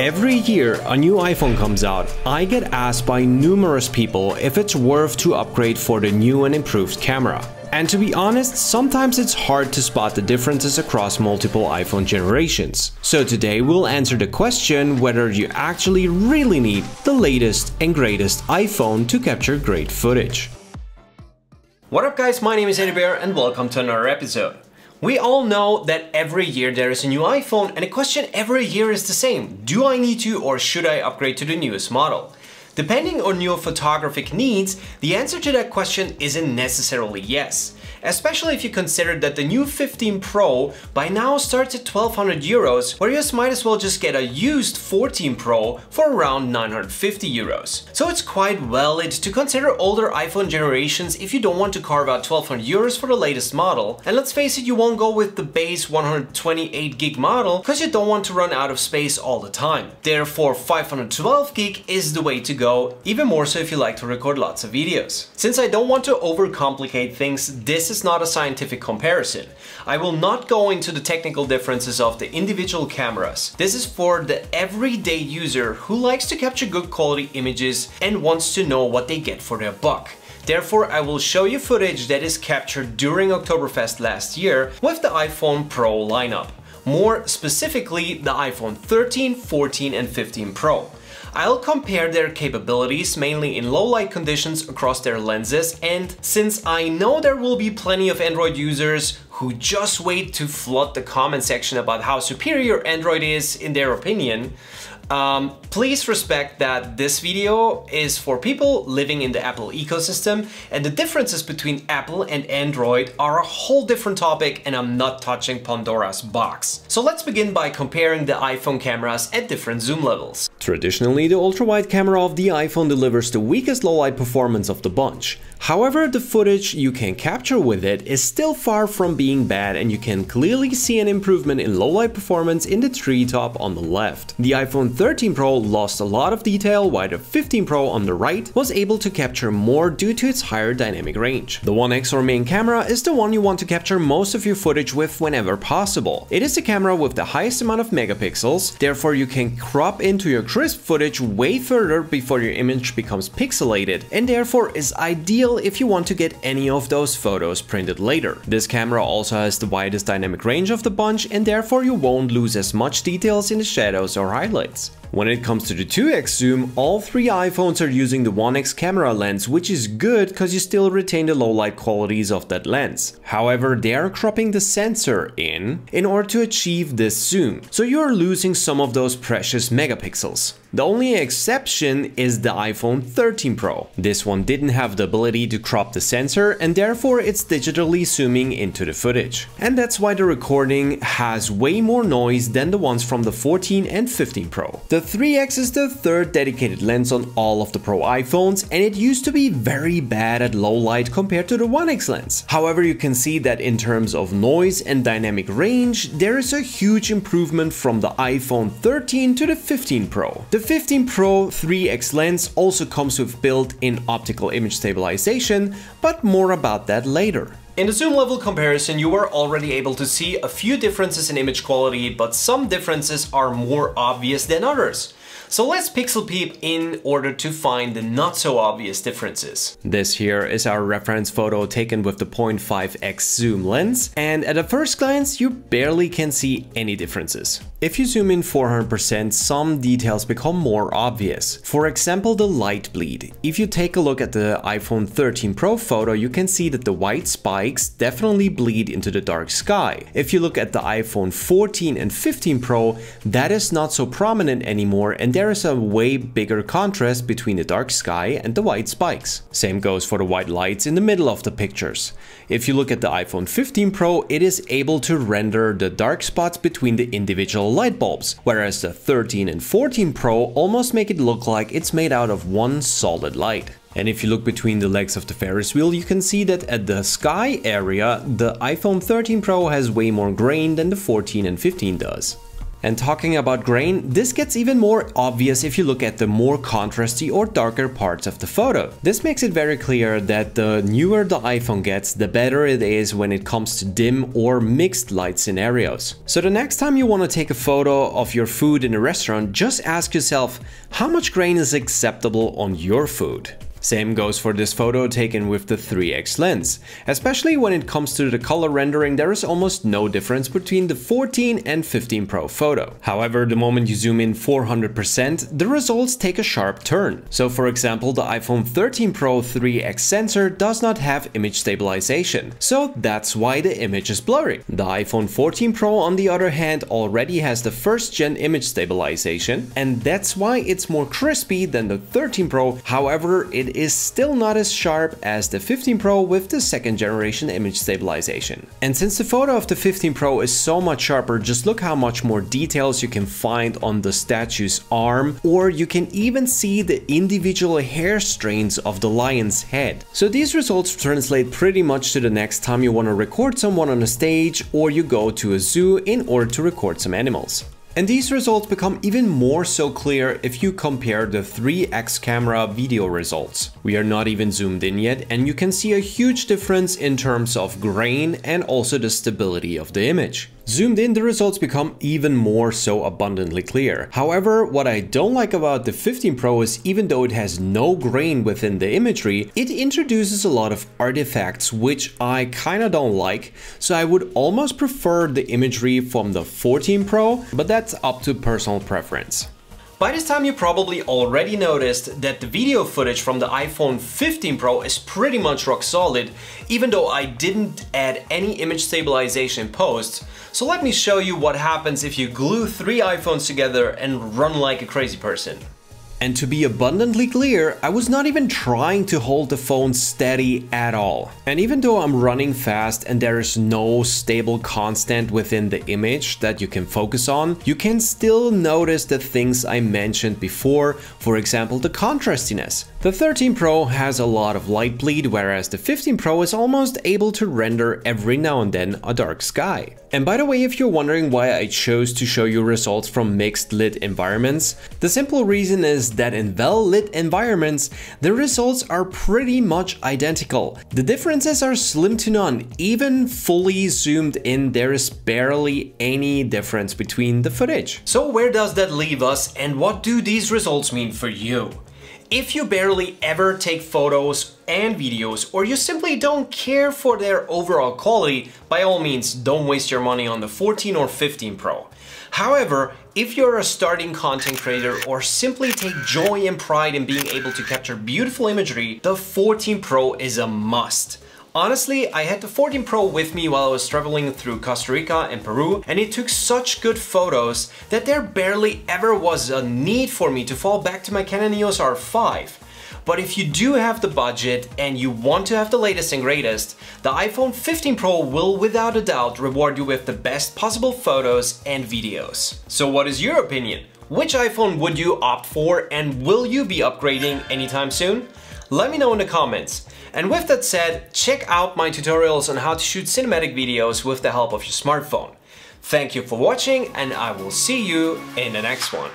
Every year a new iPhone comes out, I get asked by numerous people if it's worth to upgrade for the new and improved camera. And to be honest, sometimes it's hard to spot the differences across multiple iPhone generations. So today we'll answer the question whether you actually really need the latest and greatest iPhone to capture great footage. What up guys, my name is Atti Bear and welcome to another episode. We all know that every year there is a new iPhone and the question every year is the same. Do I need to or should I upgrade to the newest model? Depending on your photographic needs, the answer to that question isn't necessarily yes especially if you consider that the new 15 Pro by now starts at 1200 euros, where you might as well just get a used 14 Pro for around 950 euros. So it's quite valid to consider older iPhone generations if you don't want to carve out 1200 euros for the latest model. And let's face it, you won't go with the base 128 gig model because you don't want to run out of space all the time. Therefore 512 gig is the way to go, even more so if you like to record lots of videos. Since I don't want to overcomplicate things, this is not a scientific comparison. I will not go into the technical differences of the individual cameras. This is for the everyday user who likes to capture good quality images and wants to know what they get for their buck. Therefore, I will show you footage that is captured during Oktoberfest last year with the iPhone Pro lineup. More specifically, the iPhone 13, 14 and 15 Pro. I'll compare their capabilities mainly in low light conditions across their lenses and since I know there will be plenty of Android users who just wait to flood the comment section about how superior Android is in their opinion, um, please respect that this video is for people living in the Apple ecosystem and the differences between Apple and Android are a whole different topic and I'm not touching Pandora's box. So let's begin by comparing the iPhone cameras at different zoom levels. Traditionally, the ultra-wide camera of the iPhone delivers the weakest low-light performance of the bunch. However, the footage you can capture with it is still far from being bad and you can clearly see an improvement in low-light performance in the treetop on the left. The iPhone 13 Pro lost a lot of detail while the 15 Pro on the right was able to capture more due to its higher dynamic range. The One X or main camera is the one you want to capture most of your footage with whenever possible. It is the camera with the highest amount of megapixels, therefore you can crop into your crisp footage way further before your image becomes pixelated and therefore is ideal if you want to get any of those photos printed later. This camera also has the widest dynamic range of the bunch and therefore you won't lose as much details in the shadows or highlights. When it comes to the 2x zoom, all three iPhones are using the 1x camera lens, which is good because you still retain the low light qualities of that lens. However, they are cropping the sensor in in order to achieve this zoom, so you are losing some of those precious megapixels. The only exception is the iPhone 13 Pro. This one didn't have the ability to crop the sensor and therefore it's digitally zooming into the footage. And that's why the recording has way more noise than the ones from the 14 and 15 Pro. The 3X is the third dedicated lens on all of the Pro iPhones and it used to be very bad at low light compared to the 1X lens. However, you can see that in terms of noise and dynamic range, there is a huge improvement from the iPhone 13 to the 15 Pro. The 15 Pro 3X lens also comes with built-in optical image stabilization, but more about that later. In the zoom level comparison, you are already able to see a few differences in image quality, but some differences are more obvious than others. So let's pixel peep in order to find the not so obvious differences. This here is our reference photo taken with the 0.5x zoom lens and at a first glance you barely can see any differences. If you zoom in 400% some details become more obvious. For example the light bleed. If you take a look at the iPhone 13 Pro photo you can see that the white spikes definitely bleed into the dark sky. If you look at the iPhone 14 and 15 Pro that is not so prominent anymore and there is a way bigger contrast between the dark sky and the white spikes. Same goes for the white lights in the middle of the pictures. If you look at the iPhone 15 Pro, it is able to render the dark spots between the individual light bulbs, whereas the 13 and 14 Pro almost make it look like it's made out of one solid light. And if you look between the legs of the Ferris wheel, you can see that at the sky area, the iPhone 13 Pro has way more grain than the 14 and 15 does. And talking about grain, this gets even more obvious if you look at the more contrasty or darker parts of the photo. This makes it very clear that the newer the iPhone gets, the better it is when it comes to dim or mixed light scenarios. So the next time you want to take a photo of your food in a restaurant, just ask yourself how much grain is acceptable on your food. Same goes for this photo taken with the 3x lens. Especially when it comes to the color rendering, there is almost no difference between the 14 and 15 Pro photo. However, the moment you zoom in 400%, the results take a sharp turn. So for example, the iPhone 13 Pro 3x sensor does not have image stabilization, so that's why the image is blurry. The iPhone 14 Pro on the other hand already has the first gen image stabilization, and that's why it's more crispy than the 13 Pro, however it is still not as sharp as the 15 Pro with the second generation image stabilization. And since the photo of the 15 Pro is so much sharper, just look how much more details you can find on the statue's arm, or you can even see the individual hair strains of the lion's head. So these results translate pretty much to the next time you want to record someone on a stage or you go to a zoo in order to record some animals. And these results become even more so clear if you compare the 3x camera video results. We are not even zoomed in yet and you can see a huge difference in terms of grain and also the stability of the image. Zoomed in, the results become even more so abundantly clear. However, what I don't like about the 15 Pro is even though it has no grain within the imagery, it introduces a lot of artifacts which I kinda don't like, so I would almost prefer the imagery from the 14 Pro, but that's up to personal preference. By this time you probably already noticed that the video footage from the iPhone 15 Pro is pretty much rock solid, even though I didn't add any image stabilization post. So let me show you what happens if you glue three iPhones together and run like a crazy person. And to be abundantly clear, I was not even trying to hold the phone steady at all. And even though I'm running fast and there is no stable constant within the image that you can focus on, you can still notice the things I mentioned before, for example the contrastiness. The 13 Pro has a lot of light bleed, whereas the 15 Pro is almost able to render every now and then a dark sky. And by the way, if you're wondering why I chose to show you results from mixed lit environments, the simple reason is that in well-lit environments, the results are pretty much identical. The differences are slim to none, even fully zoomed in there is barely any difference between the footage. So where does that leave us and what do these results mean for you? If you barely ever take photos and videos or you simply don't care for their overall quality, by all means don't waste your money on the 14 or 15 Pro. However, if you're a starting content creator or simply take joy and pride in being able to capture beautiful imagery, the 14 Pro is a must. Honestly, I had the 14 Pro with me while I was traveling through Costa Rica and Peru and it took such good photos that there barely ever was a need for me to fall back to my Canon EOS R5. But if you do have the budget and you want to have the latest and greatest, the iPhone 15 Pro will without a doubt reward you with the best possible photos and videos. So what is your opinion? Which iPhone would you opt for and will you be upgrading anytime soon? Let me know in the comments. And with that said, check out my tutorials on how to shoot cinematic videos with the help of your smartphone. Thank you for watching and I will see you in the next one.